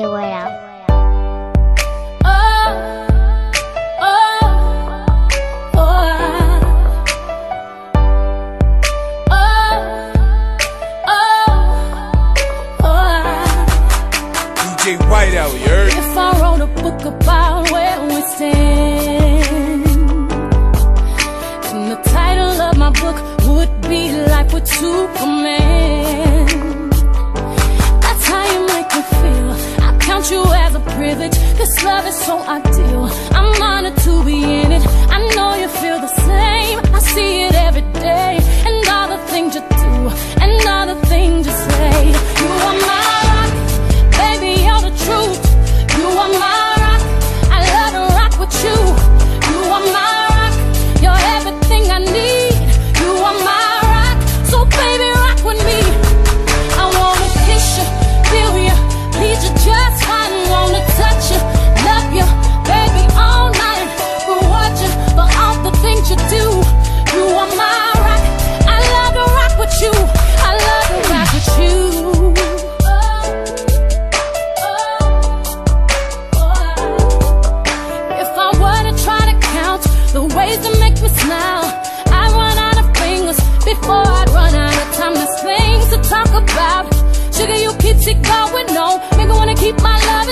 Your way out. If I wrote a book about where we stand, and the title of my book would be like what Superman. privilege. This love is so ideal. I'm honored to be in it. I know you feel the same.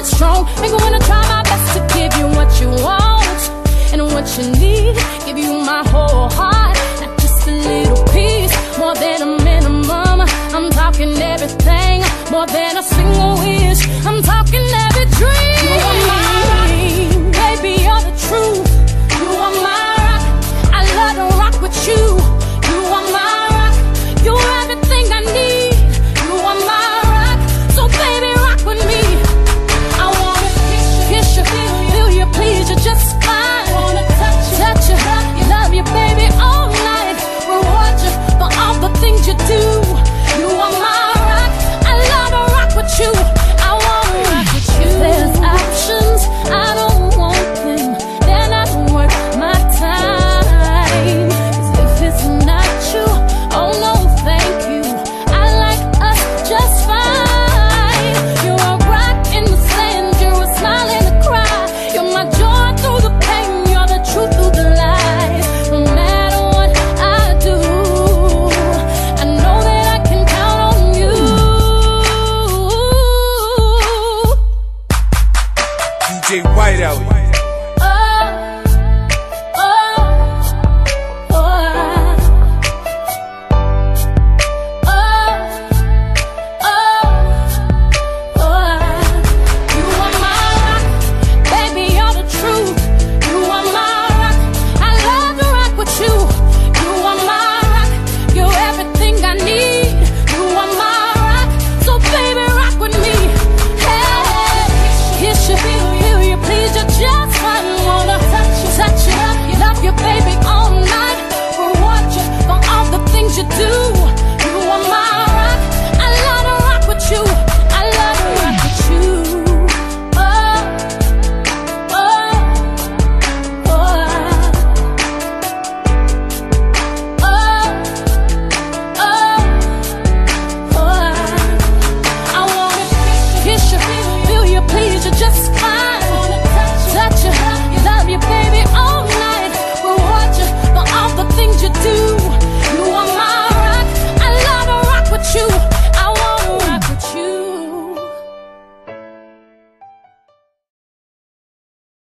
strong. Make it wanna try my best to give you what you want and what you need. Give you my whole heart, not just a little piece, more than a minimum. I'm talking everything, more than a single. DJ Whiteout.